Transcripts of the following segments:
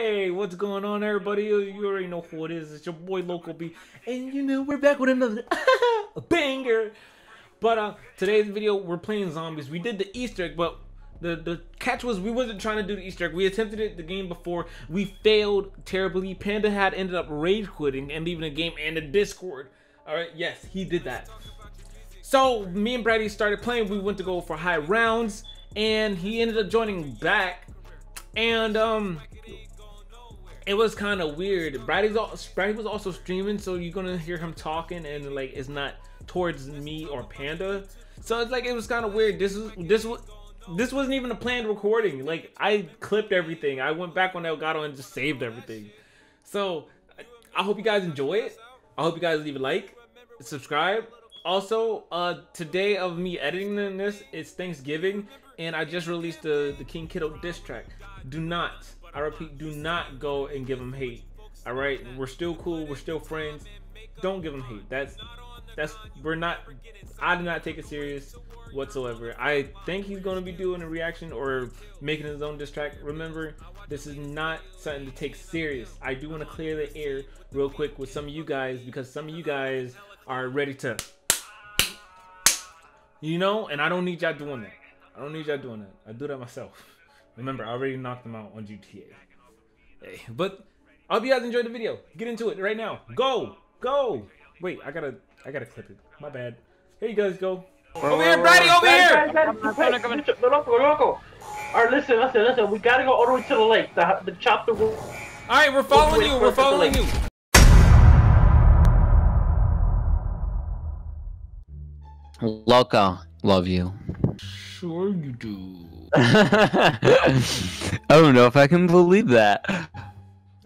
Hey, what's going on, everybody? You already know who it is. It's your boy Loco B, and you know we're back with another banger. But uh, today's video, we're playing zombies. We did the Easter egg, but the the catch was we wasn't trying to do the Easter egg. We attempted it the game before. We failed terribly. Panda had ended up rage quitting and leaving the game and the Discord. All right, yes, he did that. So me and Brady started playing. We went to go for high rounds, and he ended up joining back. And um, it was kind of weird. Brady's all, Brady was also streaming, so you're gonna hear him talking, and like it's not towards me or Panda. So it's like it was kind of weird. This is this was this wasn't even a planned recording. Like I clipped everything. I went back on Elgato and just saved everything. So I hope you guys enjoy it. I hope you guys leave a like, subscribe. Also, uh, today of me editing this, it's Thanksgiving, and I just released the the King Kiddo diss track. Do not, I repeat, do not go and give him hate. All right, we're still cool. We're still friends. Don't give him hate. That's that's we're not. I do not take it serious whatsoever. I think he's going to be doing a reaction or making his own diss track. Remember, this is not something to take serious. I do want to clear the air real quick with some of you guys because some of you guys are ready to, you know, and I don't need y'all doing that. I don't need y'all doing that. I do that myself. Remember, I already knocked them out on GTA. Hey, but I hope you guys enjoyed the video. Get into it right now. Go, go. Wait, I gotta, I gotta clip it. My bad. Here you guys go. Over here, Brady, over here! Loco, loco. Alright, listen, listen, listen. We gotta go all the way to the lake. The, the chopper will. Alright, we're following you, we're following you. Loco, love you. Sure you do. I don't know if I can believe that. I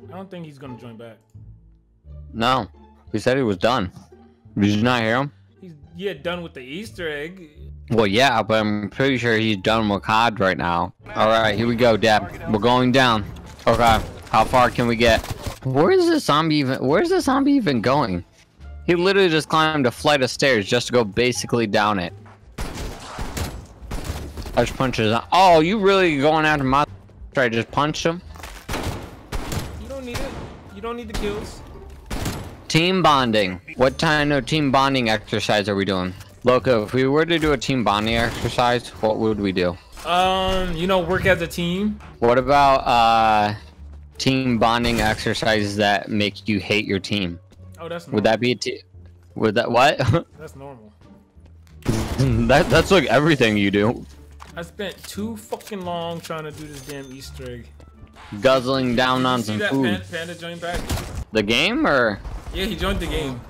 don't think he's gonna join back. No, he said he was done. Did you not hear him? He's yeah done with the Easter egg. Well, yeah, but I'm pretty sure he's done with COD right now. All right, here we go, Deb. We're going down. Okay, how far can we get? Where is this zombie even? Where's the zombie even going? He literally just climbed a flight of stairs just to go basically down it. I just punched his. Oh, you really going after my? Try to just punch him. You don't need it. You don't need the kills. Team bonding. What kind of team bonding exercise are we doing? Loco, if we were to do a team bonding exercise, what would we do? Um, you know, work as a team. What about uh team bonding exercises that make you hate your team? Oh, that's normal. Would that be a team? Would that what? That's normal. that that's like everything you do. I spent too fucking long trying to do this damn Easter egg. Guzzling down Did on you see some that food. Pan- Panda joined back? The game or? Yeah, he joined the game.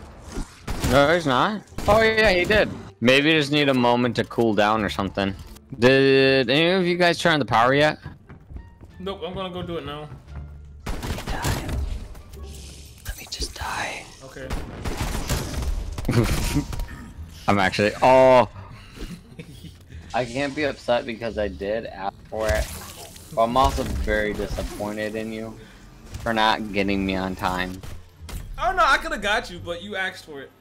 No, he's not. Oh yeah, he did. Maybe you just need a moment to cool down or something. Did any of you guys turn on the power yet? Nope, I'm gonna go do it now. Let me die. Let me just die. Okay. I'm actually. Oh. I can't be upset because I did ask for it. But I'm also very disappointed in you for not getting me on time. Oh no, I could have got you, but you asked for it.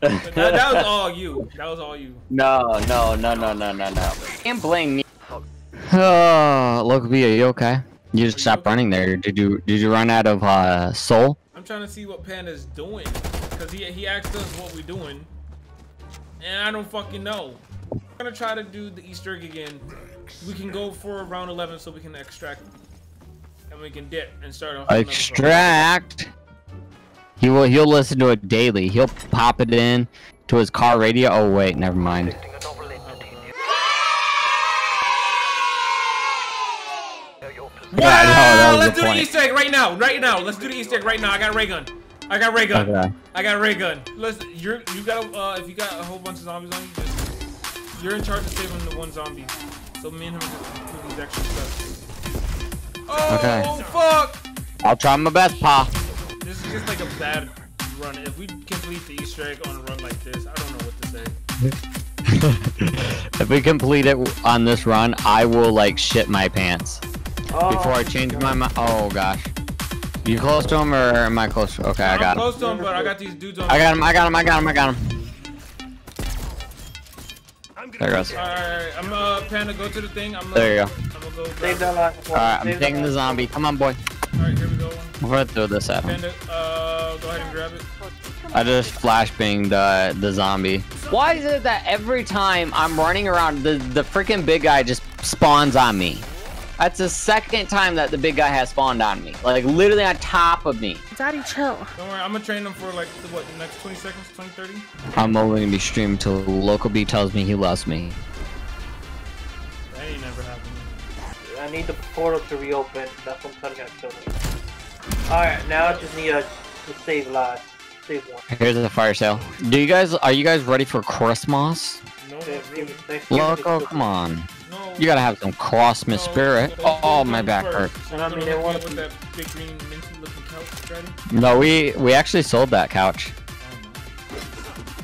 That, that was all you. That was all you. No, no, no, no, no, no, no. You can't blame me. Oh, look, B, are you okay? You just stopped running there. Did you did you run out of uh soul? I'm trying to see what Panda's doing. Because he, he asked us what we're doing. And I don't fucking know. I'm gonna try to do the Easter egg again. We can go for round 11 so we can extract. And we can dip and start off. Extract. He will. He'll listen to it daily. He'll pop it in to his car radio. Oh wait, never mind. Wow! Yeah, I know, that was Let's do the. Easter egg right now. Right now. Let's do the Easter egg right now. I got a ray gun. I got ray gun. Okay. I got a ray gun. Listen, you're you got uh if you got a whole bunch of zombies on you, you're in charge of saving the one zombie. So me and him are gonna do these extra stuff. Oh Okay. fuck! I'll try my best, Pa. This is just like a bad run. If we complete the Easter egg on a run like this, I don't know what to say. if we complete it on this run, I will like shit my pants Oh, before I oh, change my mind. Oh gosh. You close to him or am I close? Okay, I I'm got him. close to him, but I got these dudes on. I got him. I got him. I got him. I got him. There goes. Alright, I'm uh Panda, go to the thing. I'm uh, There you go. I'm gonna go. Save grab- that last one. All right, I'm Save taking that the zombie. Come on, boy. Alright, here we go. I'm gonna throw this at him. Panda, uh, go ahead and grab it. I just flashbanged the the zombie. Why is it that every time I'm running around, the the freaking big guy just spawns on me? That's the second time that the big guy has spawned on me. Like literally on top of me. Daddy, chill. Don't worry, I'm gonna train them for like, the, what, the next 20 seconds, 20, 30? I'm only gonna be streamed till Loco B tells me he loves me. That ain't never happened. I need the portal to reopen. That's what I'm telling you to kill me. Alright, now I just need a to save lives. Save one. Here's the fire sale. Do you guys are you guys ready for Christmas? No, Thanks, not really. Loco, come on. No. You gotta have some Christmas no, oh, spirit. so Oh, you my back first. hurts. So I mean, they wanna hook me be- up with that big green minty couch, ready? No, we we actually sold that couch.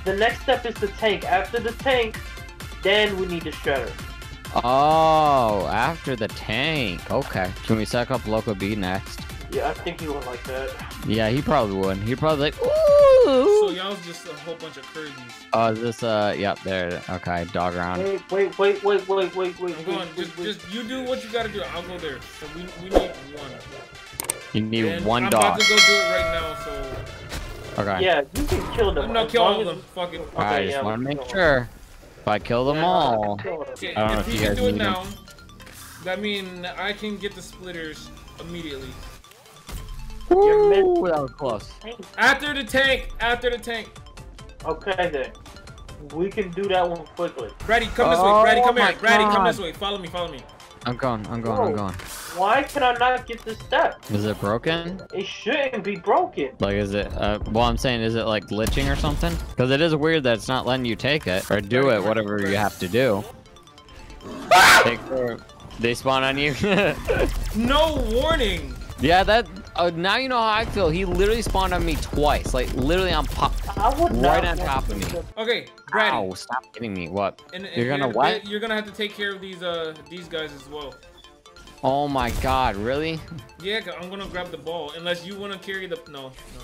The next step is the tank. After the tank, then we need the shredder. Oh, after the tank. Okay. Can we suck up Loco B next? Yeah, I think he would like that. Yeah, he probably would. He'd probably like, So y'all's just a whole bunch of curvies. Oh, is this uh? Yep, there. Okay, dog around. Wait, wait, wait, wait, wait, wait, wait. I'm going. wait, Just, wait, just you do what you gotta do. I'll go there. So we, we need one. You need And one I'm dog. about to go do it right now. So Okay. Yeah, you can kill them. no, as kill long all of them. Fuck it. All right, Okay, just yeah, want to make sure. If I kill them Yeah, all. kill them. Okay, I don't know if if he you can guys do it need them. now, that mean I can get the splitters immediately. You're Ooh, that was close. After the tank. After the tank. Okay then. We can do that one quickly. Brady, come this Oh way. Brady, come here. my Brady, come this way. Follow me. Follow me. I'm going. I'm going. I'm Whoa. going. Why can I not get this step? Is it broken? It shouldn't be broken. Like, is it? Uh, well, I'm saying, is it like glitching or something? Because it is weird that it's not letting you take it or do it, whatever you have to do. Take care. They spawn on you. No warning. yeah, that. Uh, now you know how I feel. He literally spawned on me twice, like literally on pop. I would not Right on top of me. Okay, Brady. Ow! Stop hitting me. What? And, and You're gonna you're, what? You're gonna have to take care of these uh these guys as well. Oh my God! Really? Yeah, 'cause I'm gonna grab the ball unless you wanna carry the no no.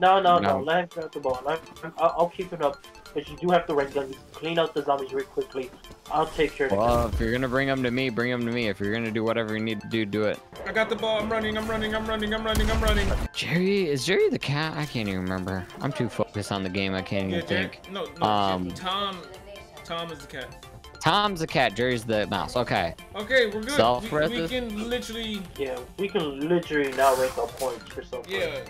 No, no, No. no. Let him grab the ball. Let him, I'll, I'll keep it up. But you do have to rank them. Clean out the zombies real quickly. I'll take care of Well, if you're gonna bring them to me, bring them to me. If you're gonna do whatever you need to do, do it. I got the ball. I'm running. I'm running. I'm running. I'm running. I'm running. Jerry, is Jerry the cat? I can't even remember. I'm too focused on the game. I can't Yeah, even think. No, no. Um, Tom. Tom is the cat. Tom's the cat. Jerry's the mouse. Okay. Okay, we're good. We, we can literally. Yeah, we can literally now rank up points for something. Yeah.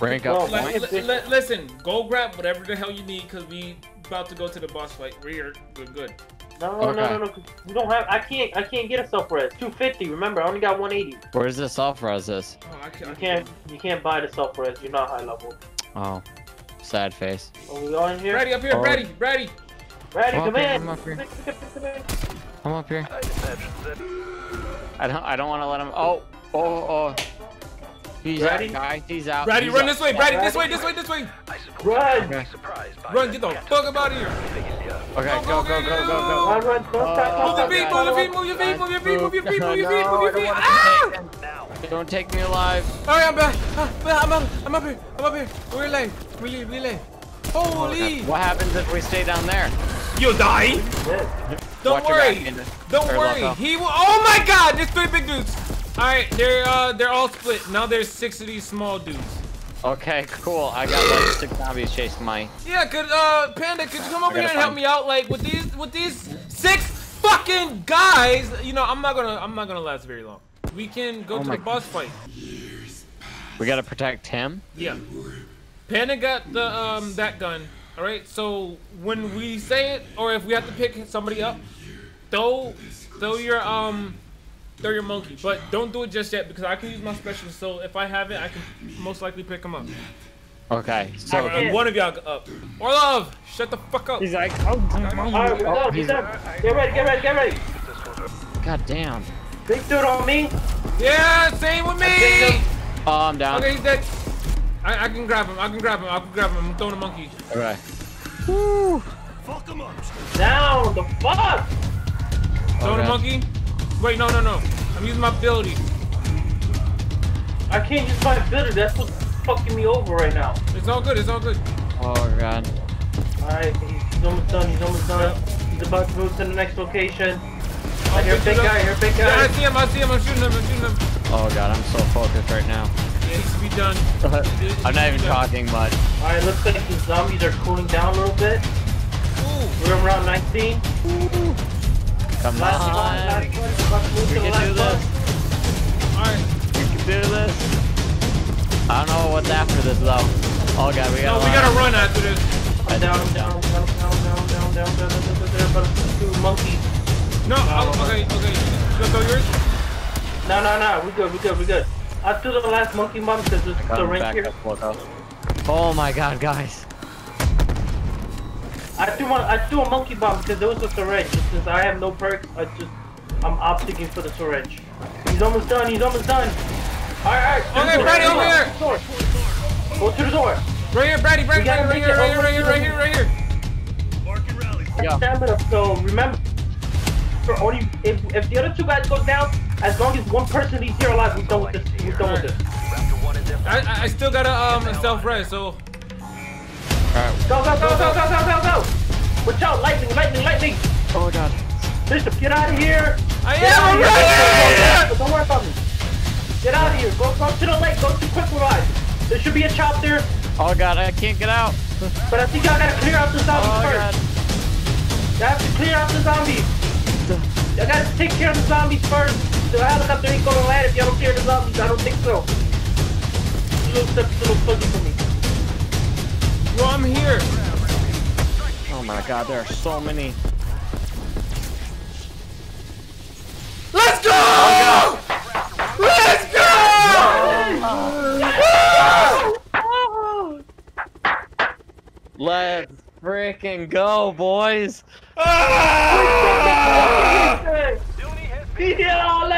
Rank Well, up like- points. Li- li- listen, go grab whatever the hell you need, cause we about to go to the boss fight. We're good. Good. No, Okay. no, no, no. 'cause We don't have. I can't. I can't get a self res. 250. Remember, I only got 180. Where's the self res this? Oh, I can't. You can't. You can't buy the self res. You're not high level. Oh, sad face. Are we all in here? Brady up here. Oh. Brady. Brady. Ready? I'm Come in. I'm up here. Come in, come in. I'm up here. I don't. I don't want to let him. Oh. Oh. Oh. oh. He's Ready? out, guys. He's out. Brady, He's run out. this way. Brady, this way. This way. This way. Run. Okay. Run. Get the fuck up out of here. Okay. Go. Go. Go. Go. Go. Run, run. Don't stop. Move your feet. Move your feet. Move your feet. Move your feet. Move your feet. Move your feet. Move your I don't feet. wanna Ah! be. Don't take me alive. All right, I'm back. Ah, I'm up. I'm up here. I'm up here. We're late. We leave. We leave. Holy! What happens if we stay down there? You'll die. Don't Watch worry. Don't worry. He will. Oh my God! There's three big dudes. All right, they're uh they're all split. Now there's six of these small dudes. Okay, cool. I got like six zombies chasing my. Yeah, could uh Panda, could you come over here and help me out? Like with these with these six fucking guys. You know, I'm not gonna I'm not gonna last very long. We can go Oh to the boss fight. We gotta protect him. Yeah. Panda got the um that gun. All right. So when we say it, or if we have to pick somebody up, throw throw your um throw your monkey, but don't do it just yet because I can use my special. So if I have it, I can most likely pick him up. Okay, so Alright, Yeah. one of y'all go up. Orlov, shut the fuck up. he's like, oh, All right, we're Oh, done. he's- We're. Get ready. Get ready. Get ready. god damn. Big dude on me. Yeah, same with me. Oh, I'm down. Okay, he's dead. I, I can grab him. I can grab him. I can grab him. I'm throwing a monkey. Okay. Down. The fuck. Throw a Okay. monkey. Wait, no, no, no. I'm using my ability. I can't use my ability. That's what's fucking me over right now. It's all good. It's all good. Oh god. All right, he's almost done. He's almost done. He's about to move to the next location. I hear a big guy. I hear a big Yeah, I see him. I see him. I'm shooting him. I'm shooting him. Oh god, I'm so focused right now. It needs to be done. I'm not even talking much. Alright, looks like the zombies are cooling down a little bit. Ooh. We're around 19. Come Last one, on. last one. About to move We can do this. Alright. We can do this. I don't know what's after this though. Oh god, we gotta. we gotta run after this. I'm down, I'm down, I'm down, I'm down, I'm down, down, down, down, down, down, down, about two monkeys. No, oh, okay, okay. You gonna go yours? No, no, no, we good, we good, we good. I threw the last monkey bomb because there's a Come syringe back here. up, Loco. Oh my god, guys. I threw one, I threw a monkey bomb because there was a syringe. Since I have no perks, I just, I'm opting for the syringe. He's almost done, he's almost done. Alright, alright. Okay, Brady, over here. Go to the door. Right here, Brady, Brady, We gotta right make here, right here, right here, right here, right here. Yeah. Stamina, so remember, for only, if, if the other two guys go down, as long as one person is here alive, we're done with this, we're done with this. I, I, I still gotta um self res, so Alright. Go, go, go, go, go, go, go, go! Watch out, lightning, lightning, lightning! Oh my god. Bishop, get out of here! I Get am out of right here! Don't worry about me. Get out of here. Go, go to the lake. Go to Quick Revive. There should be a chop there, Oh god, I can't get out. but I think y'all gotta clear out the zombies Oh first. god. You have to clear out the zombies. Y'all gotta take care of the zombies first. The helicopter ain't gonna land if y'all don't clear the zombies. I don't think so. It's a little step, it's a little fuzzy for me. Yo, I'm here. Oh my god, there are so many. Let's go! Let's go! Let's freaking go, boys. Ah! He did all.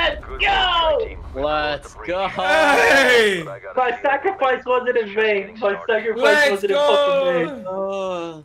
Go! Let's go! Hey! My sacrifice wasn't in vain. My sacrifice Let's wasn't go. in fucking vain. Oh.